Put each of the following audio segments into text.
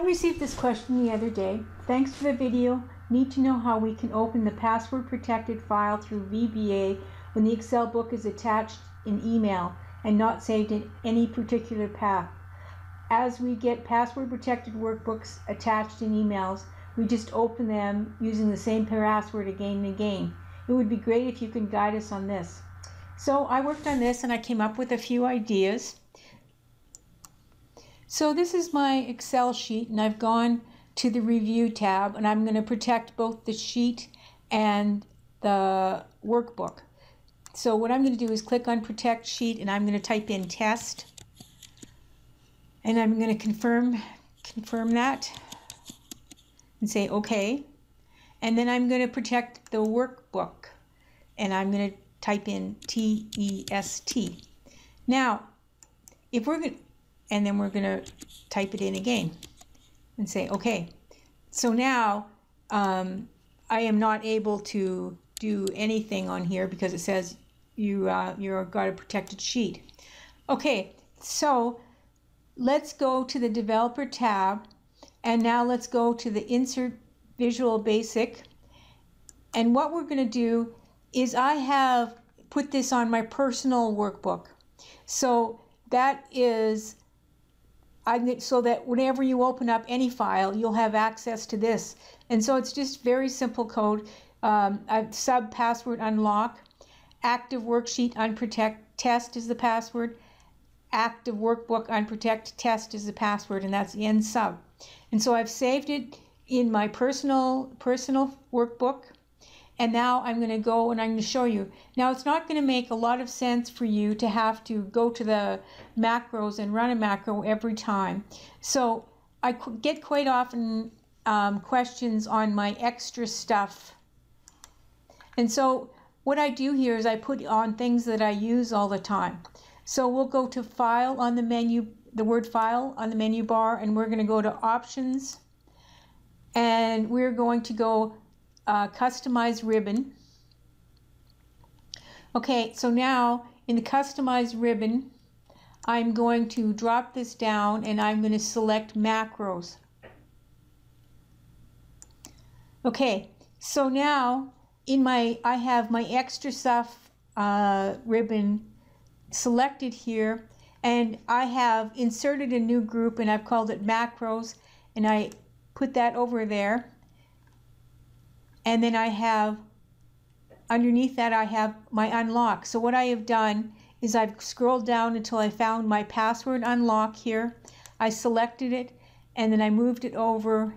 I received this question the other day. Thanks for the video. Need to know how we can open the password protected file through VBA when the Excel book is attached in email and not saved in any particular path. As we get password protected workbooks attached in emails, we just open them using the same password again and again. It would be great if you can guide us on this. So I worked on this and I came up with a few ideas. So this is my Excel sheet and I've gone to the review tab and I'm going to protect both the sheet and the workbook. So what I'm going to do is click on protect sheet and I'm going to type in test and I'm going to confirm confirm that and say okay and then I'm going to protect the workbook and I'm going to type in T-E-S-T. Now if we're going and then we're going to type it in again and say okay. So now um, I am not able to do anything on here because it says you uh, you've got a protected sheet. Okay, so let's go to the developer tab and now let's go to the insert visual basic and what we're going to do is I have put this on my personal workbook so that is I, so that whenever you open up any file, you'll have access to this. And so it's just very simple code. Um, sub password unlock, active worksheet unprotect test is the password, active workbook unprotect test is the password, and that's end sub. And so I've saved it in my personal personal workbook and now I'm going to go and I'm going to show you. Now it's not going to make a lot of sense for you to have to go to the macros and run a macro every time. So I get quite often um, questions on my extra stuff. And so what I do here is I put on things that I use all the time. So we'll go to file on the menu, the word file on the menu bar, and we're going to go to options. And we're going to go uh, customize ribbon. Okay, so now in the customize ribbon, I'm going to drop this down and I'm going to select macros. Okay, so now in my, I have my extra stuff uh, ribbon selected here and I have inserted a new group and I've called it macros and I put that over there and then I have underneath that I have my unlock. So what I have done is I've scrolled down until I found my password unlock here. I selected it and then I moved it over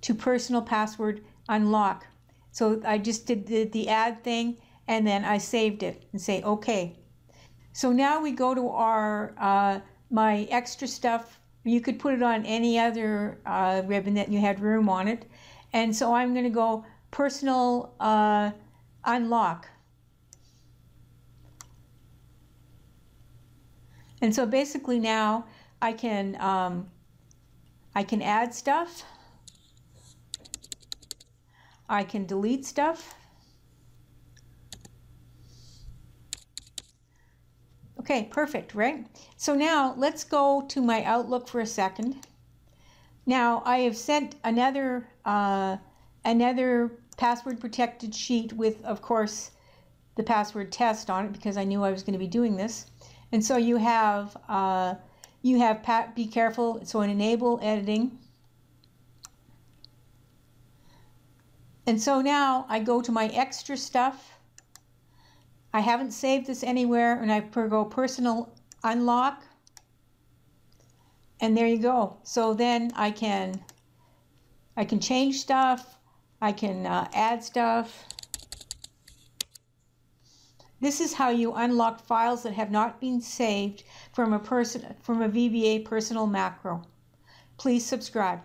to personal password unlock. So I just did the, the add thing and then I saved it and say okay. So now we go to our uh, my extra stuff. You could put it on any other uh, ribbon that you had room on it. And so I'm going to go personal uh, unlock. And so basically now I can um, I can add stuff. I can delete stuff. Okay, perfect, right? So now let's go to my Outlook for a second. Now I have sent another uh, another password protected sheet with, of course, the password test on it because I knew I was going to be doing this. And so you have uh, you have pat be careful. So in enable editing. And so now I go to my extra stuff. I haven't saved this anywhere, and I go personal unlock and there you go. So then I can I can change stuff. I can uh, add stuff. This is how you unlock files that have not been saved from a person from a VBA personal macro. Please subscribe.